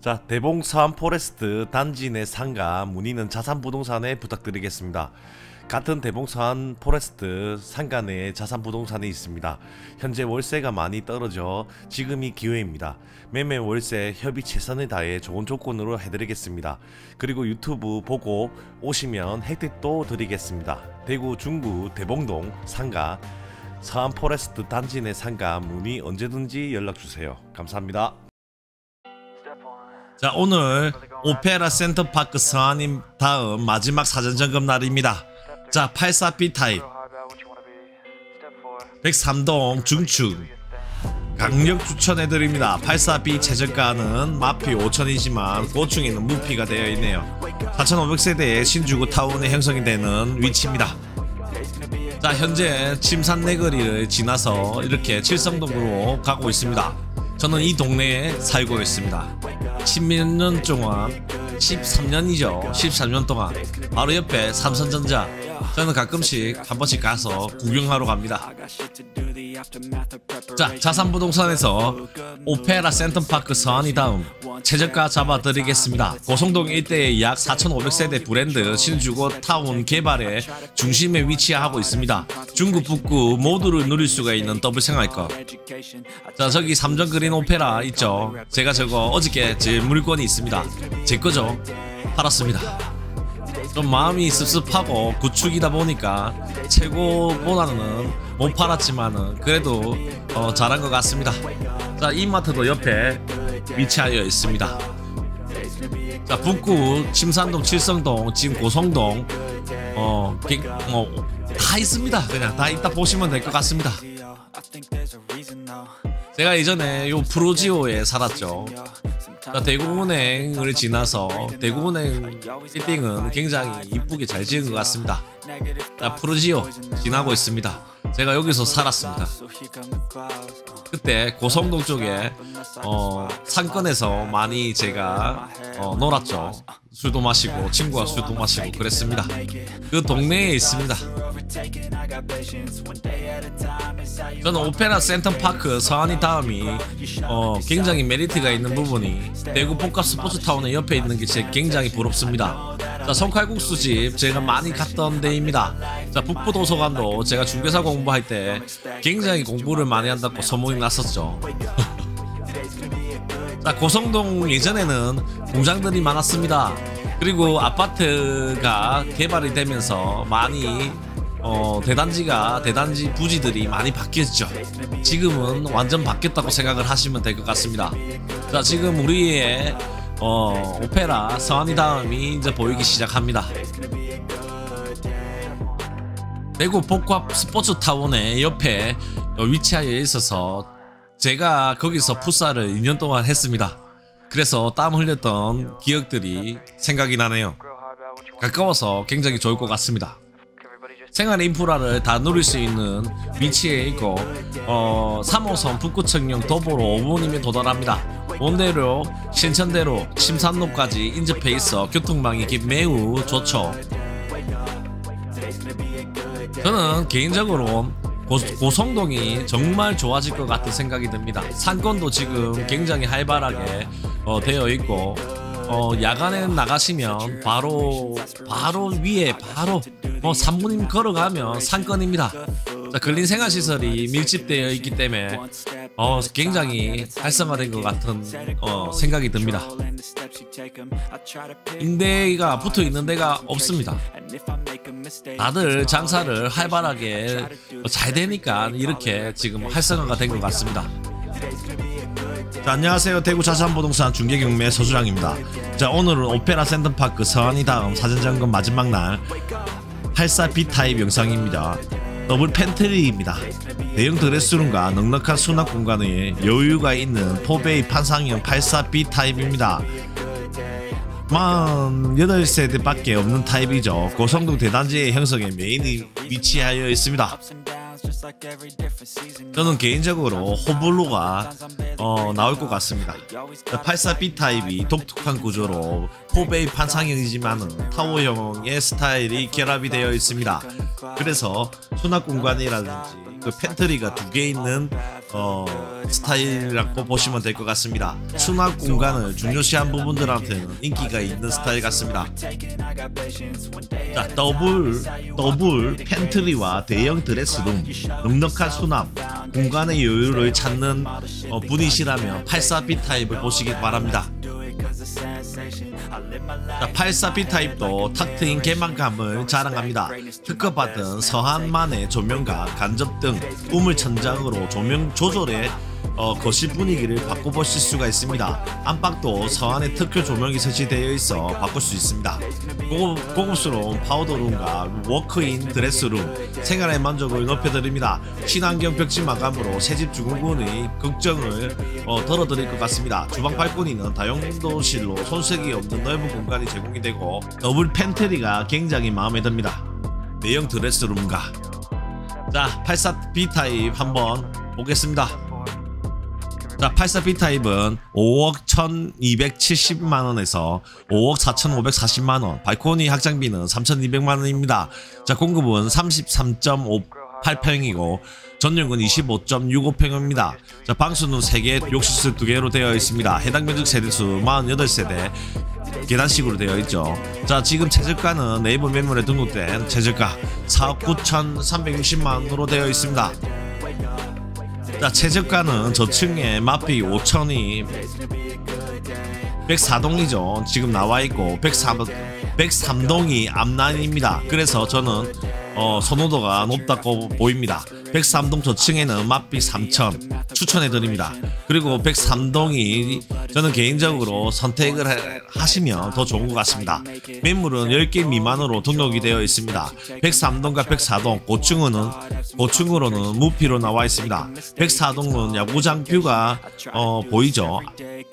자, 대봉산 포레스트 단지 내 상가 문의는 자산부동산에 부탁드리겠습니다. 같은 대봉산 포레스트 상가 내에 자산부동산이 있습니다. 현재 월세가 많이 떨어져 지금이 기회입니다. 매매 월세 협의 최선을 다해 좋은 조건으로 해드리겠습니다. 그리고 유튜브 보고 오시면 혜택도 드리겠습니다. 대구 중구 대봉동 상가 서안 포레스트 단지 내 상가 문의 언제든지 연락주세요. 감사합니다. 자 오늘 오페라 센텀파크 서한이다음 마지막 사전 점검 날입니다. 자 84B 타입 103동 중축 강력 추천해드립니다. 84B 최저가는 마피 5천이지만 고층에는 무피가 되어 있네요. 4,500세대의 신주구 타운에 형성이 되는 위치입니다. 자 현재 침산네거리를 지나서 이렇게 칠성동으로 가고 있습니다. 저는 이 동네에 살고 있습니다. 10몇 년 동안 13년이죠. 13년 동안 바로 옆에 삼성전자 저는 가끔씩 한 번씩 가서 구경하러 갑니다. 자, 자산부동산에서 오페라 센터파크 서안이 다음 최저가 잡아드리겠습니다. 고성동 일대에 약 4,500세대 브랜드 신주고 타운 개발의 중심에 위치하고 있습니다. 중구, 북구 모두를 누릴 수가 있는 더블 생활권. 자, 저기 삼전 그린 오페라 있죠. 제가 저거 어저께 제 물건이 있습니다. 제 거죠. 팔았습니다. 좀 마음이 습습하고 구축이다 보니까 최고보다는 못 팔았지만은 그래도 어, 잘한 것 같습니다. 자 이마트도 옆에 위치하여 있습니다. 자 북구 침산동 칠성동 지금 고성동 어, 뭐, 다 있습니다. 그냥 다 이따 보시면 될 것 같습니다. 제가 예전에 요 프로지오에 살았죠. 자, 대구은행을 지나서 대구은행 빌딩은 굉장히 이쁘게 잘 지은 것 같습니다. 자, 프로지오 지나고 있습니다. 제가 여기서 살았습니다. 그때 고성동 쪽에 어, 상권에서 많이 제가 어, 놀았죠. 술도 마시고 친구와 술도 마시고 그랬습니다. 그 동네에 있습니다. 저는 오페라 센터파크 서안이 다음이 어, 굉장히 메리트가 있는 부분이 대구 복합 스포츠타운의 옆에 있는 게 제 굉장히 부럽습니다. 자, 성칼국수집 제가 많이 갔던 데입니다. 자, 북부도서관도 제가 중개사 공부할 때 굉장히 공부를 많이 한다고 소문이 났었죠. 자, 고성동 예전에는 공장들이 많았습니다. 그리고 아파트가 개발이 되면서 많이 어, 대단지가 대단지 부지들이 많이 바뀌었죠. 지금은 완전 바뀌었다고 생각을 하시면 될 것 같습니다. 자, 지금 우리의 어, 오페라 서안이 다음이 이제 보이기 시작합니다. 대구 복합 스포츠 타운의 옆에 위치하여 있어서 제가 거기서 풋살을 2년 동안 했습니다. 그래서 땀 흘렸던 기억들이 생각이 나네요. 가까워서 굉장히 좋을 것 같습니다. 생활 인프라를 다 누릴 수 있는 위치에 있고 어, 3호선 북구청령 도보로 5분이면 도달합니다. 원대로 신천대로 침산로까지 인접해 있어 교통망이 매우 좋죠. 저는 개인적으로 고, 성동이 정말 좋아질 것 같은 생각이 듭니다. 상권도 지금 굉장히 활발하게 어, 되어 있고 어, 야간에 나가시면 바로 바로 위에 바로 뭐 3분이면 걸어가면 상권입니다. 자, 근린 생활시설이 밀집되어 있기 때문에 어, 굉장히 활성화된 것 같은 어, 생각이 듭니다. 임대가 붙어 있는 데가 없습니다. 다들 장사를 활발하게 잘 되니까 이렇게 지금 활성화가 된 것 같습니다. 자, 안녕하세요. 대구 자산부동산 중개경매 서주장입니다. 자, 오늘은 오페라 센텀파크 서한이다음 사전점검 마지막 날 84B 타입 영상입니다. 더블 팬트리입니다. 대형 드레스룸과 넉넉한 수납 공간에 여유가 있는 포베이 판상형 84B 타입입니다. 48세대밖에 없는 타입이죠. 고성동 대단지의 형성에 메인이 위치하여 있습니다. 저는 개인적으로 호불호가 어, 나올 것 같습니다. 84B 타입이 독특한 구조로 포베이 판상형이지만 타워형의 스타일이 결합이 되어 있습니다. 그래서 수납 공간이라든지 그 팬트리가 두 개 있는 어, 스타일이라고 보시면 될 것 같습니다. 수납 공간을 중요시한 부분들한테는 인기가 있는 스타일 같습니다. 자, 더블 더블 팬트리와 대형 드레스룸, 넉넉한 수납, 공간의 여유를 찾는 어, 분이시라면 84B 타입을 보시기 바랍니다. 자, 84B 타입도 탁 트인 개방감을 자랑합니다. 특허받은 서한만의 조명과 간접 등 우물 천장으로 조명 조절에 어, 거실 분위기를 바꿔보실 수가 있습니다. 안방도 서한에 특허 조명이 설치되어 있어 바꿀 수 있습니다. 고급, 고급스러운 파우더룸과 워크인 드레스룸, 생활의 만족을 높여드립니다. 친환경 벽지 마감으로 새집 증후군의 걱정을 어, 덜어드릴 것 같습니다. 주방 발코니는 다용도실로 손색이 없는 넓은 공간이 제공이 되고 더블 팬트리가 굉장히 마음에 듭니다. 대형 드레스룸과 자 84B 타입 한번 보겠습니다. 자, 84B 타입은 5억 1270만원에서 5억 4540만원, 발코니 확장비는 3200만원입니다. 자, 공급은 33.58평이고, 전용은 25.65평입니다. 자, 방수는 3개, 욕실수 2개로 되어 있습니다. 해당 면적 세대수 48세대, 계단식으로 되어 있죠. 자, 지금 최저가는 네이버 매물에 등록된 최저가 4억 9,360만원으로 되어 있습니다. 자, 최저가는 저층에 마피 5천이 104동이죠. 지금 나와 있고 103, 103동이 앞라인입니다. 그래서 저는 어, 선호도가 높다고 보입니다. 103동 저층에는 맛비 3천 추천해 드립니다. 그리고 103동이 저는 개인적으로 선택을 하시면 더 좋은 것 같습니다. 매물은 10개 미만으로 등록이 되어 있습니다. 103동과 104동 고층으로는 고층으로는 무피로 나와 있습니다. 104동은 야구장 뷰가 어, 보이죠.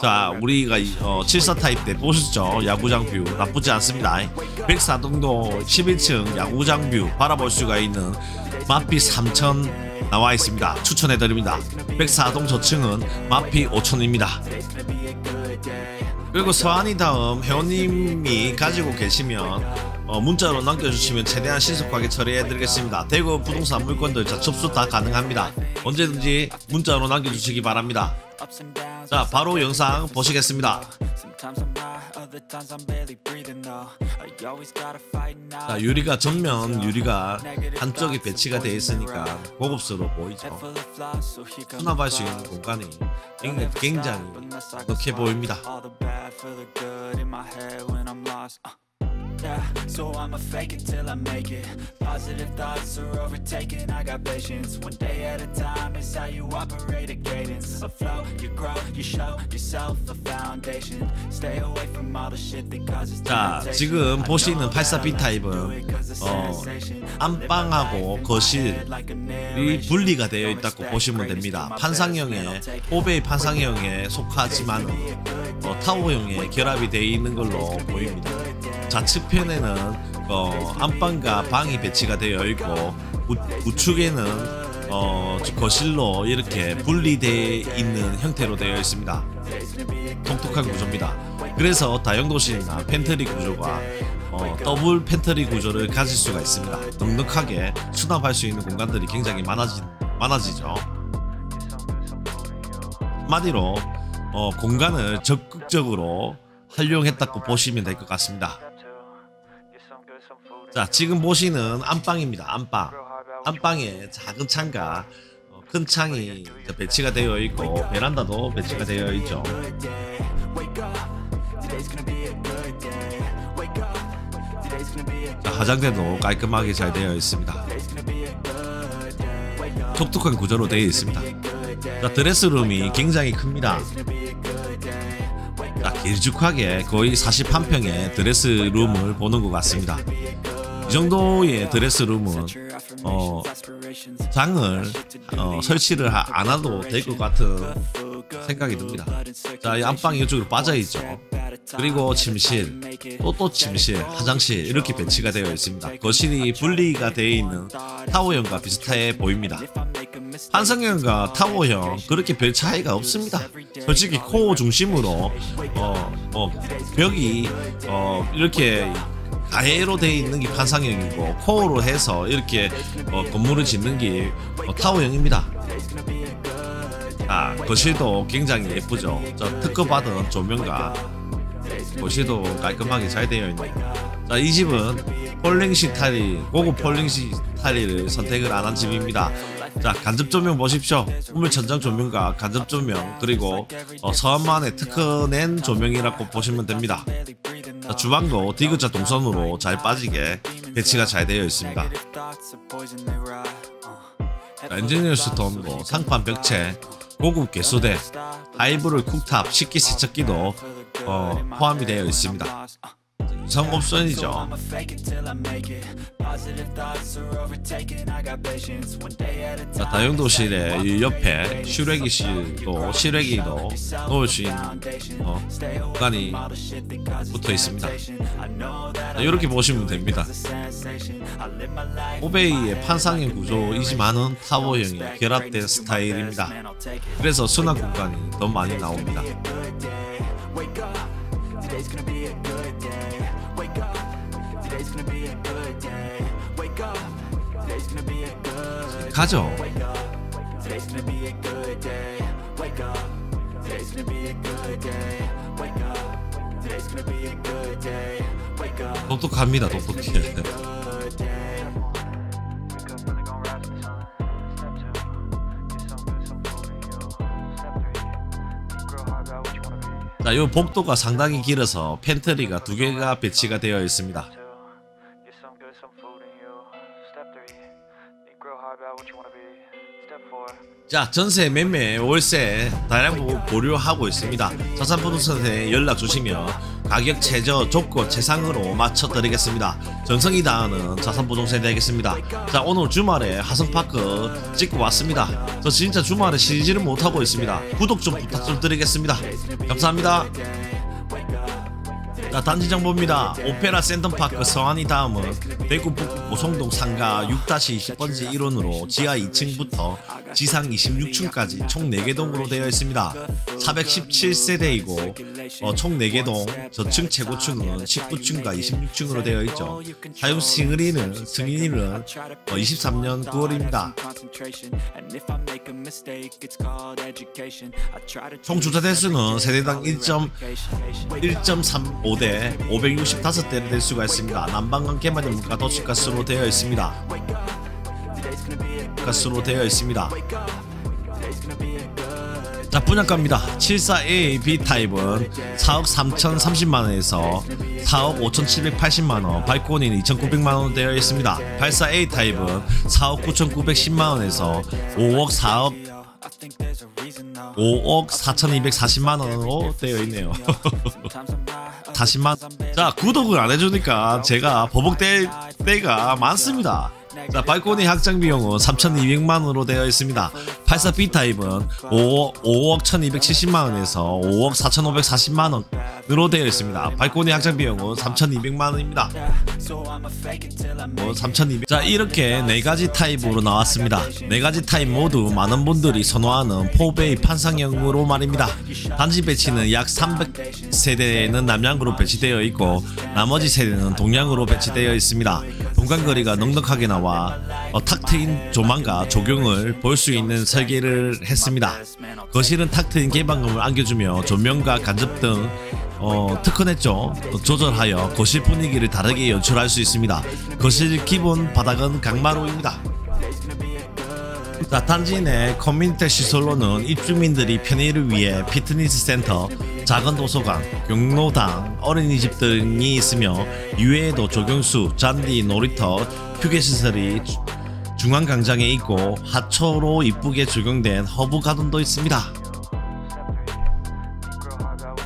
자 우리가 어, 74 타입 때 보셨죠 야구장 뷰 나쁘지 않습니다 104동도 11층 야구장 뷰 바라볼 수가 있는 마피 3천 나와 있습니다 추천해드립니다 104동 저층은 마피 5천입니다 그리고 서한이다음 회원님이 가지고 계시면 어, 문자로 남겨주시면 최대한 신속하게 처리해드리겠습니다. 대구 부동산 물건들 자, 접수 다 가능합니다. 언제든지 문자로 남겨주시기 바랍니다. 자 바로 영상 보시겠습니다. 자 유리가 정면 유리가 한쪽이 배치가 되어 있으니까 고급스러워 보이죠. 수납할 수 있는 공간이 굉장히 넉해 보입니다. Yeah, so I'ma fake it till I make it Positive thoughts are overtaken I got patience One day at a time is how you operate a cadence A flow, you grow, you show yourself a foundation Stay away from all the shit that causes 자, 지금 보시는 84B 타입은 어, 안방하고 거실이 분리가 되어 있다고 보시면 됩니다 판상형의 오베이 판상형에 속하지만 어, 타워형의 결합이 되어 있는 걸로 보입니다 좌측편에는 어, 안방과 방이 배치가 되어 있고 우, 측에는 어, 거실로 이렇게 분리되어 있는 형태로 되어 있습니다. 독특한 구조입니다. 그래서 다용도실이나 팬트리 구조가 어, 더블 팬트리 구조를 가질 수가 있습니다. 넉넉하게 수납할 수 있는 공간들이 굉장히 많아지, 많아지죠. 마디로 어, 공간을 적극적으로 활용했다고 보시면 될 것 같습니다. 자 지금 보시는 안방입니다. 안방. 안방에 작은 창과 어, 큰 창이 배치가 되어 있고 베란다도 배치가 되어 있죠. 자, 화장대도 깔끔하게 잘 되어 있습니다. 독특한 구조로 되어 있습니다. 자, 드레스룸이 굉장히 큽니다. 자, 길쭉하게 거의 41평의 드레스룸을 보는 것 같습니다 이 정도의 드레스룸은 어, 장을 어, 설치를 안 해도 될 것 같은 생각이 듭니다. 자, 이 안방이 이쪽으로 빠져 있죠. 그리고 침실, 또 또 침실, 화장실 이렇게 배치가 되어 있습니다. 거실이 분리가 되어 있는 타워형과 비슷해 보입니다. 한성형과 타워형 그렇게 별 차이가 없습니다. 솔직히 코어 중심으로 어, 어, 벽이 어, 이렇게 가해로 되어 있는 게 판상형이고 코어로 해서 이렇게 어, 건물을 짓는 게 어, 타워형입니다. 아 거실도 굉장히 예쁘죠. 저 특허 받은 조명과 거실도 깔끔하게 잘 되어 있네요. 자, 이 집은 폴리싱 타일, 고급 폴리싱 타일을 선택을 안 한 집입니다. 자, 간접 조명 보십시오. 우물 천장 조명과 간접 조명 그리고 어, 서한만의 특허낸 조명이라고 보시면 됩니다. 자, 주방도 디귿자 동선으로 잘 빠지게 배치가 잘 되어 있습니다. 자, 엔지니어 스톤도 상판 벽체, 고급 개수대, 하이브리드 쿡탑, 식기 세척기도 어, 포함이 되어 있습니다. 성 옵션이죠. 자, 다용도실의 이 옆에 실외기실도 실외기도 놓을 수 있는 어, 공간이 붙어 있습니다. 자, 이렇게 보시면 됩니다. 호베이의 판상형 구조이지만은 타워형이 결합된 스타일입니다. 그래서 수납 공간이 더 많이 나옵니다. You wanna be. 자, 이 복도가 상당히 길어서 팬트리가 두 개가 배치가 되어 있습니다. 자, 전세, 매매, 월세 다양한 보유하고 있습니다. 자산 부동산에 연락 주시면 가격 최저 조건 최상으로 맞춰 드리겠습니다. 정성이 다하는 자산 부동산이 되겠습니다. 자, 오늘 주말에 화성파크 찍고 왔습니다. 저 진짜 주말에 쉬지를 못하고 있습니다. 구독 좀 부탁 좀 드리겠습니다. 감사합니다. 자, 단지 정보입니다. 오페라 센텀파크 성안이 다음은 대구 북구 고성동 상가 6-20번지 1원으로 지하 2층부터 지상 26층까지 총 4개 동으로 되어 있습니다. 417세대이고 어, 총 4개 동 저층 최고층은 19층과 26층으로 되어 있죠. 사용 승인은 승인일은 어, 23년 9월입니다. 총 주차 대수는 세대당 1.1.35대 565대를 될 수가 있습니다. 난방관 개만용가 도시가스로 되어 있습니다. 가스로 되어 있습니다. 자 분양가입니다. 74A B 타입은 4억 3,030만원에서 4억 5,780만원, 발코니는 2,900만원 되어 있습니다. 84A 타입은 4억 9,910만원에서 5억 4억 5억 4,240만 원으로 되어 있네요. 40만. 자, 구독을 안 해주니까 제가 버벅될 때가 많습니다. 자, 발코니 확장 비용은 3,200만원으로 되어 있습니다. 84B 타입은 5억, 5억 1,270만원에서 5억 4,540만원으로 되어 있습니다. 발코니 확장 비용은 3,200만원입니다. 뭐 3,200. 자, 이렇게 네 가지 타입으로 나왔습니다. 네 가지 타입 모두 많은 분들이 선호하는 4베이 판상형으로 말입니다. 단지 배치는 약 300세대는 남향으로 배치되어 있고 나머지 세대는 동향으로 배치되어 있습니다. 동간거리가 넉넉하게 나와 어, 탁 트인 조망과 조경을 볼 수 있는 설계를 했습니다. 거실은 탁 트인 개방감을 안겨주며 조명과 간접 등 어, 특허냈죠. 조절하여 거실 분위기를 다르게 연출할 수 있습니다. 거실 기본 바닥은 강마루입니다. 자, 단지 내 커뮤니티 시설로는 입주민들이 편의를 위해 피트니스 센터, 작은 도서관, 경로당, 어린이집 등이 있으며 이외에도 조경수, 잔디, 놀이터, 휴게시설이 주- 중앙광장에 있고 화초로 이쁘게 조경된 허브 가든도 있습니다.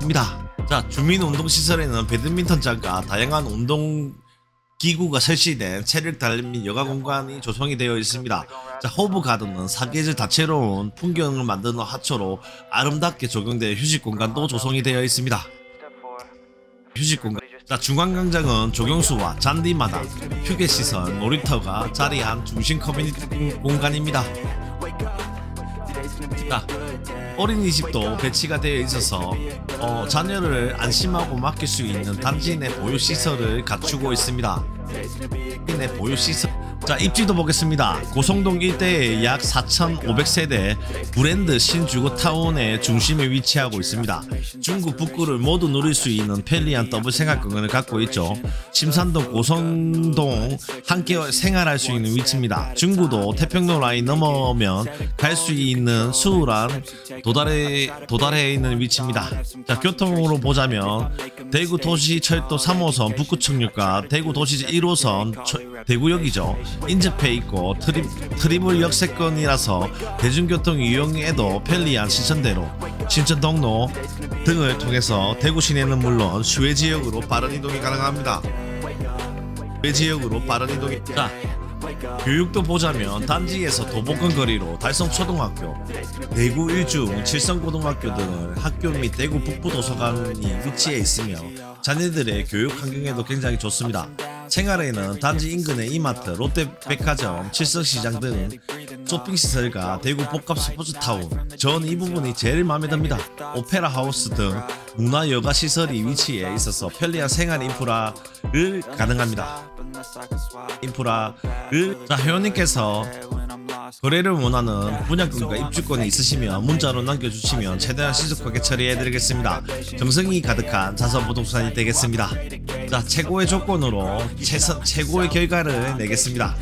입니다. 자, 주민 운동 시설에는 배드민턴장과 다양한 운동 기구가 설치된 체력 및 여가 공간이 조성이 되어 있습니다. 자, 호브 가든은 사계절 다채로운 풍경을 만드는 하초로 아름답게 조경된 휴식 공간도 조성이 되어 있습니다. 휴식 공간. 자, 중앙광장은 조경수와 잔디마당, 휴게시설, 놀이터가 자리한 중심 커뮤니티 공간입니다. 자, 어린이집도 배치가 되어 있어서 어, 자녀를 안심하고 맡길 수 있는 단지 내 보육 시설을 갖추고 있습니다. 내 보육 시설. 자 입지도 보겠습니다. 고성동 일대에 약 4,500세대 브랜드 신주거 타운의 중심에 위치하고 있습니다. 중구 북구를 모두 누릴 수 있는 편리한 더블 생활권을 갖고 있죠. 침산동 고성동 함께 생활할 수 있는 위치입니다. 중구도 태평로 라인 넘어오면 갈 수 있는 수우란 도달해 도달해 있는 위치입니다. 자 교통으로 보자면 대구 도시철도 3호선 북구청역과 대구 도시 1호선 철- 대구역이죠. 인접해 있고 트리, 트리플 역세권이라서 대중교통 이용에도 편리한 신천대로, 신천동로 등을 통해서 대구 시내는 물론 주요 지역으로 빠른 이동이 가능합니다. 주요 지역으로 빠른 이동이 자 교육도 보자면 단지에서 도보권 거리로 달성초등학교, 대구 일중, 칠성고등학교 등은 학교 및 대구 북부도서관이 위치해 있으며 자녀들의 교육 환경에도 굉장히 좋습니다. 생활에는 단지 인근의 이마트, 롯데백화점, 칠성시장 등 쇼핑시설과 대구 복합 스포츠타운 전 이 부분이 제일 마음에 듭니다. 오페라 하우스 등 문화 여가 시설이 위치해 있어서 편리한 생활 인프라를 가능합니다. 인프라를 자 회원님께서 거래를 원하는 분양권과 입주권이 있으시면 문자로 남겨주시면 최대한 신속하게 처리해드리겠습니다. 정성이 가득한 자선 부동산이 되겠습니다. 자 최고의 조건으로 최선 최고의 결과를 내겠습니다.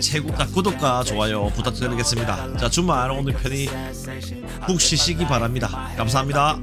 최고 자, 구독과 좋아요 부탁드리겠습니다. 자 주말 오늘 편히 푹 쉬시기 바랍니다. 감사합니다.